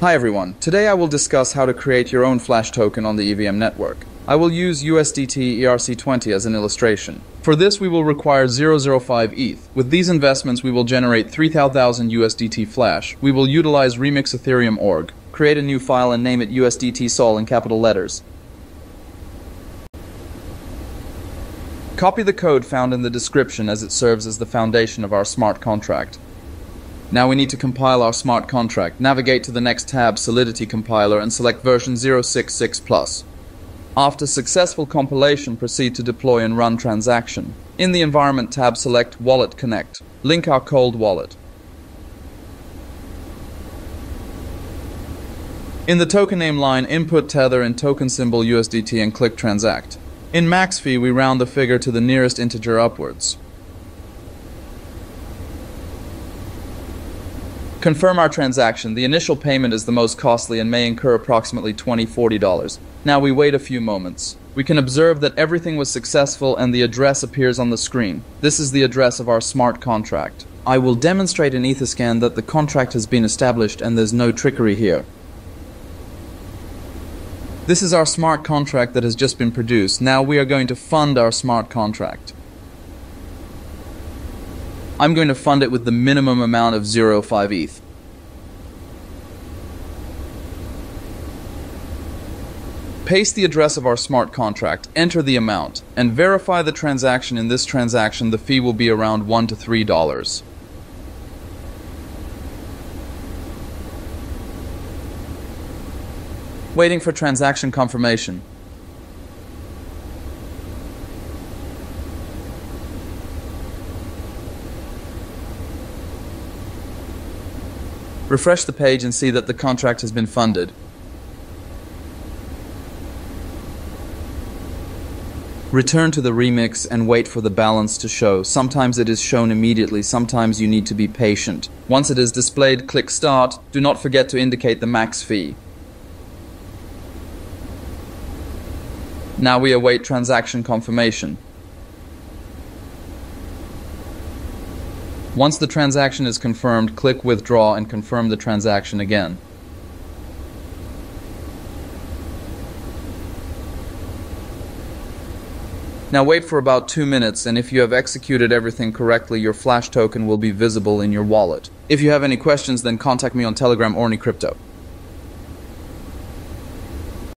Hi everyone, today I will discuss how to create your own Flash token on the EVM network. I will use USDT ERC20 as an illustration. For this we will require 005 ETH. With these investments we will generate 3000 USDT Flash. We will utilize Remix Ethereum org. Create a new file and name it USDT Sol in capital letters. Copy the code found in the description as it serves as the foundation of our smart contract. Now we need to compile our smart contract. Navigate to the next tab, Solidity Compiler, and select version 066+. After successful compilation, proceed to deploy and run transaction. In the Environment tab, select Wallet Connect. Link our cold wallet. In the token name line, input tether and token symbol USDT and click Transact. In max fee, we round the figure to the nearest integer upwards. Confirm our transaction. The initial payment is the most costly and may incur approximately $20 $40. Now we wait a few moments. We can observe that everything was successful and the address appears on the screen. This is the address of our smart contract. I will demonstrate in Etherscan that the contract has been established and there's no trickery here. This is our smart contract that has just been produced. Now we are going to fund our smart contract. I'm going to fund it with the minimum amount of 0.5 ETH. Paste the address of our smart contract, enter the amount, and verify the transaction. In this transaction, the fee will be around 1 to $3. Waiting for transaction confirmation. Refresh the page and see that the contract has been funded. Return to the remix and wait for the balance to show. Sometimes it is shown immediately, sometimes you need to be patient. Once it is displayed, click Start. Do not forget to indicate the max fee. Now we await transaction confirmation. Once the transaction is confirmed, click Withdraw and confirm the transaction again. Now wait for about 2 minutes and if you have executed everything correctly, your Flash token will be visible in your wallet. If you have any questions, then contact me on Telegram or any Crypto.